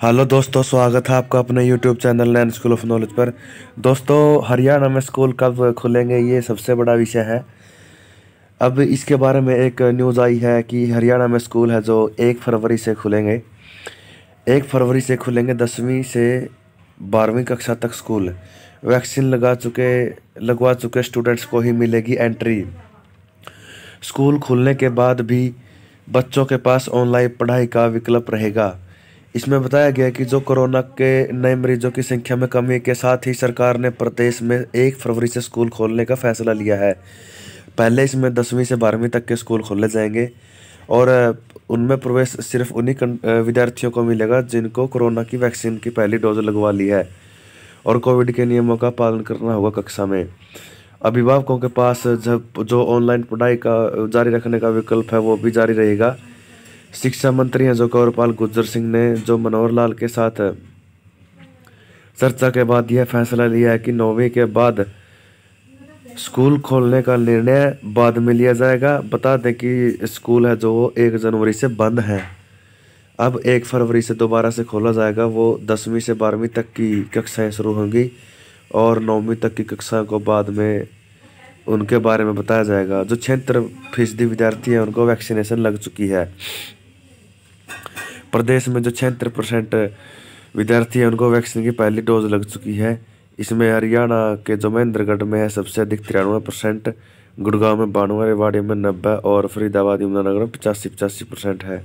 Hello दोस्तों, स्वागत है आपका अपने YouTube channel Nain school of knowledge पर। दोस्तों, हरियाणा में स्कूल कब खुलेंगे, ये सबसे बड़ा विषय है। अब इसके बारे में एक न्यूज़ आई है कि हरियाणा में स्कूल है जो एक फरवरी से खुलेंगे। एक फरवरी से खुलेंगे, दसवीं से बारहवीं कक्षा तक स्कूल। वैक्सीन लगा चुके, लगवा चुके स्टूडेंट्स को ही मिलेगी एंट्री स्कूल खुलने के बाद भी बच्चों के पास ऑनलाइन पढ़ाई का विकल्प रहेगा। इसमें बताया गया कि जो कोरोना के नए मरीजों की संख्या में कमी के साथ ही सरकार ने प्रदेश में एक फरवरी से स्कूल खोलने का फैसला लिया है। पहले इसमें दसवीं से बारहवीं तक के स्कूल खोले जाएँगे और उनमें प्रवेश सिर्फ़ उन्हीं विद्यार्थियों को मिलेगा जिनको कोरोना की वैक्सीन की पहली डोज लगवा ली है और कोविड के नियमों का पालन करना होगा कक्षा में। अभिभावकों के पास जब जो ऑनलाइन पढ़ाई का, जारी रखने का विकल्प है वो भी जारी रहेगा। शिक्षा मंत्री हैं जो कौरपाल गुज्जर सिंह ने, जो मनोहर लाल के साथ चर्चा के बाद यह फैसला लिया है कि नौवीं के बाद स्कूल खोलने का निर्णय बाद में लिया जाएगा। बता दें कि स्कूल है जो वो एक जनवरी से बंद है। अब एक फरवरी से दोबारा से खोला जाएगा। वो दसवीं से बारहवीं तक की कक्षाएँ शुरू होंगी और नौवीं तक की कक्षाओं को बाद में उनके बारे में बताया जाएगा। जो छिहत्तर फ़ीसदी विद्यार्थी हैं, उनको वैक्सीनेशन लग चुकी है। प्रदेश में जो छिहत्तर परसेंट विद्यार्थी हैं, उनको वैक्सीन की पहली डोज लग चुकी है। इसमें हरियाणा के जो महेंद्रगढ़ में है सबसे अधिक तिरानवे परसेंट गुड़गांव में बानवे, रेवाड़ी में नब्बे और फरीदाबाद, यमुनानगर में पचासी पचासी परसेंट है।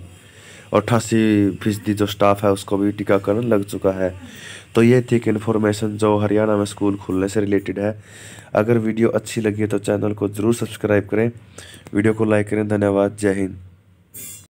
और अट्ठासी फ़ीसदी जो स्टाफ है, उसको भी टीकाकरण लग चुका है। तो ये थी एक इन्फॉर्मेशन जो हरियाणा में स्कूल खुलने से रिलेटेड है। अगर वीडियो अच्छी लगी तो चैनल को ज़रूर सब्सक्राइब करें। वीडियो को लाइक करें। धन्यवाद। जय हिंद।